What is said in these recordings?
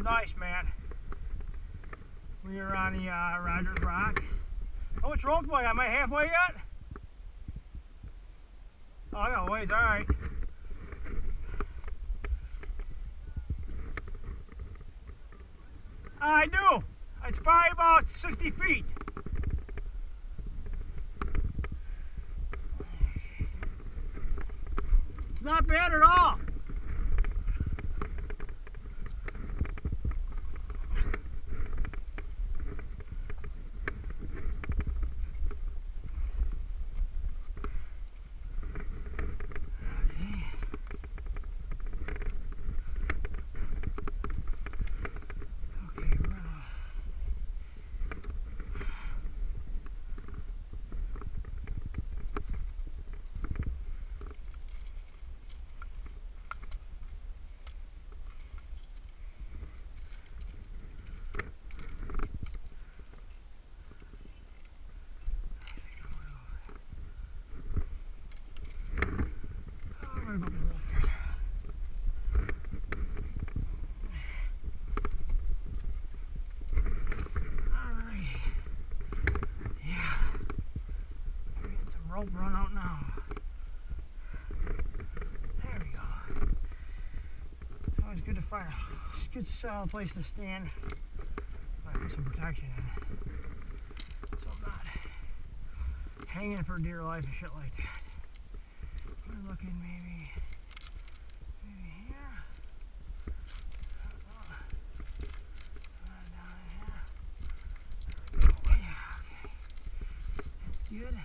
is nice, man. We are on the uh, Rogers Rock. Oh, it's roll play. Am I halfway yet? Oh, I got ways. All right. I do. It's probably about 60 feet. It's not bad at all. Okay, we're gonna I'm gonna go to the left there. Alright. Yeah. Rope run out now. There we go. Always good to find a good solid place to stand. Put some protection in. So I'm not hanging for dear life and shit like that. We're looking maybe maybe uh, here. I don't know. Uh, down here. There we go. Yeah, okay. That's good.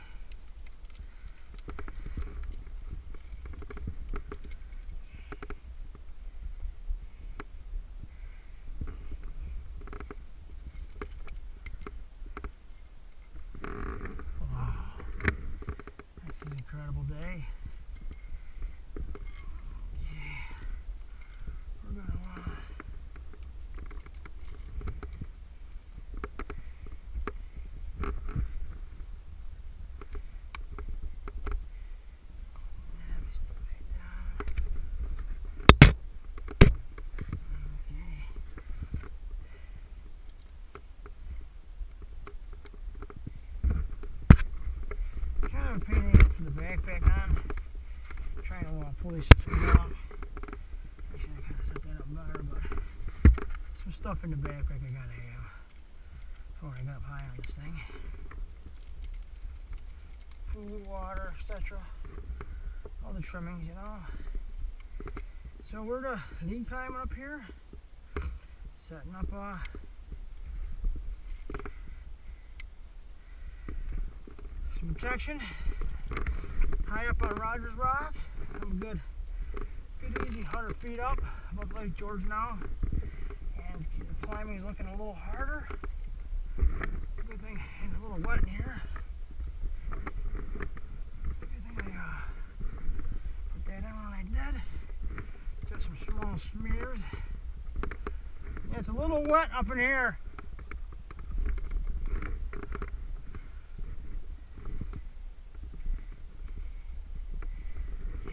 Wow. This is an incredible day. Yeah. We're gonna uh, Let me step back down. Okay. Kind of a pain in the ass for the backpack on. trying to uh, pull these screws off. I should have kind of set that up better, but some stuff in the backpack I gotta have before I get up high on this thing. Food, water, etc. All the trimmings, you know. So we're the lead climbing up here, setting up a some protection. High up on Rogers Rock. I'm good, good easy 100 feet up above Lake George now. And the climbing is looking a little harder. It's a good thing it's a little wet in here. It's a good thing I uh, put that in when I did. Just some small smears. It's a little wet up in here.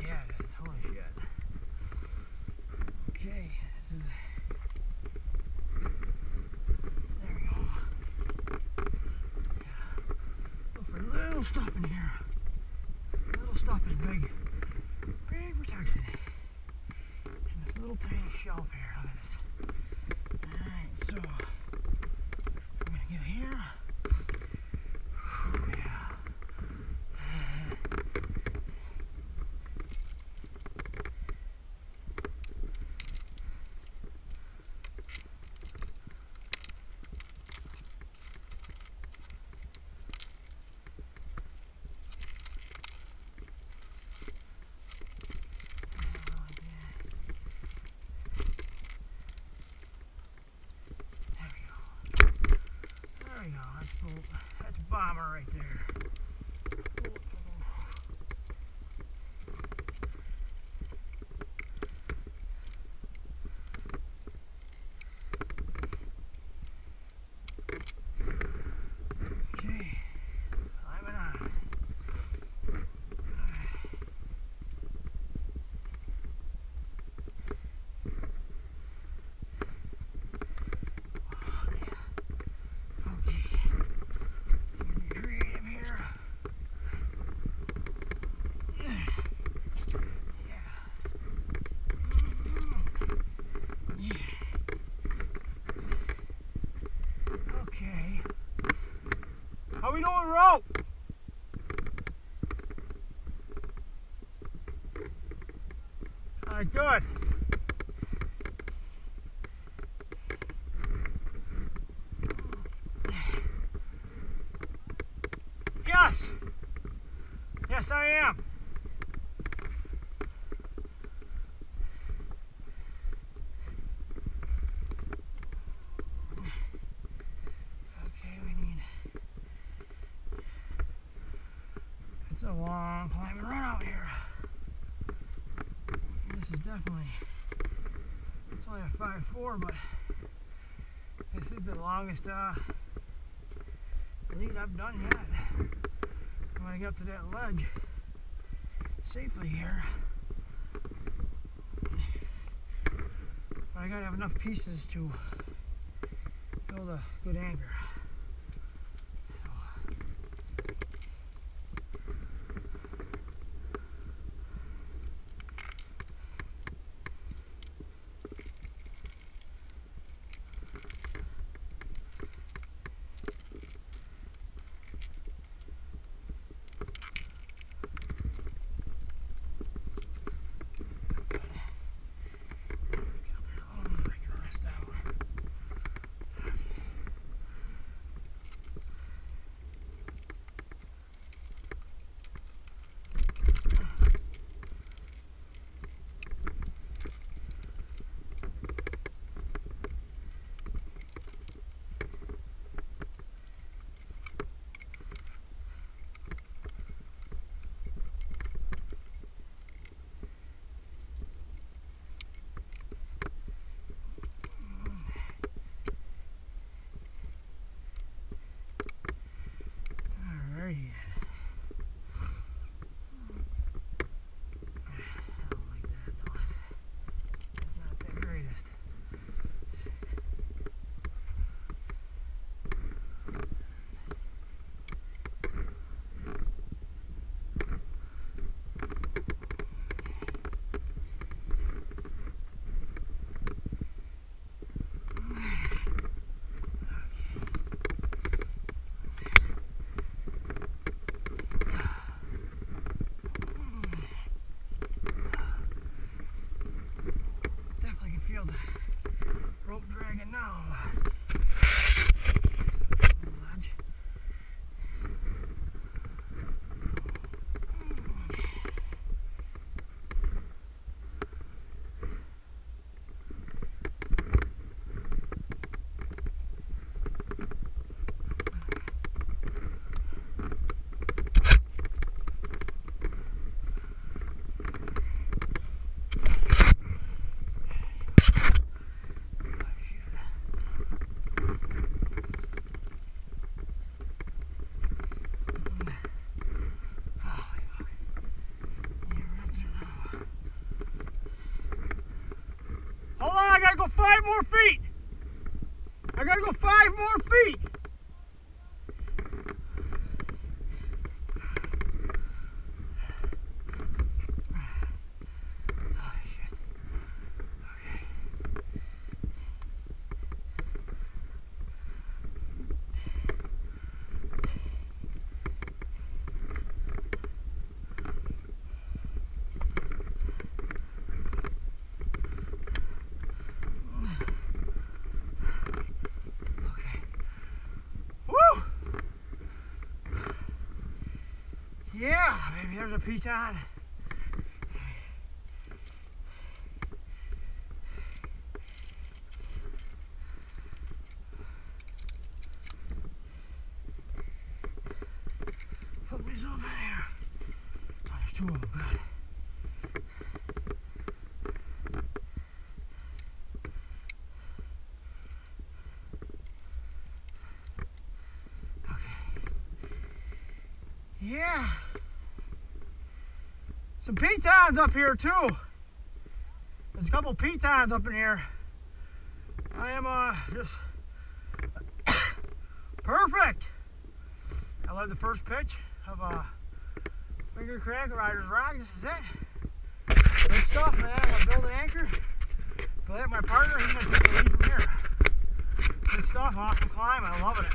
Yeah, it is. Holy shit. Okay, this is. There we go. Yeah. Look for little stuff in here. Little stuff is big. Big protection. And this little tiny shelf here. Look at this. Alright, so. I'm gonna get here. That's. That's bomber right there. Okay. Climbing on. Right, good. Yes. Yes, I am. It's a long climbing run out here. Is definitely. It's only a 5.4, but this is the longest uh, lead I've done yet. I'm gonna get up to that ledge safely here. But I gotta have enough pieces to build a good anchor. Five more feet. I gotta go five more feet. Yeah, maybe there's a piton. Put some pitons up here too. There's a couple pitons up in here. I am uh, just perfect. I love the first pitch of uh, Finger Crack Rogers Rock. This is it. Good stuff, man. I'm gonna build an anchor. But my partner, he's gonna take the lead from here. Good stuff, awesome climb. I'm loving it.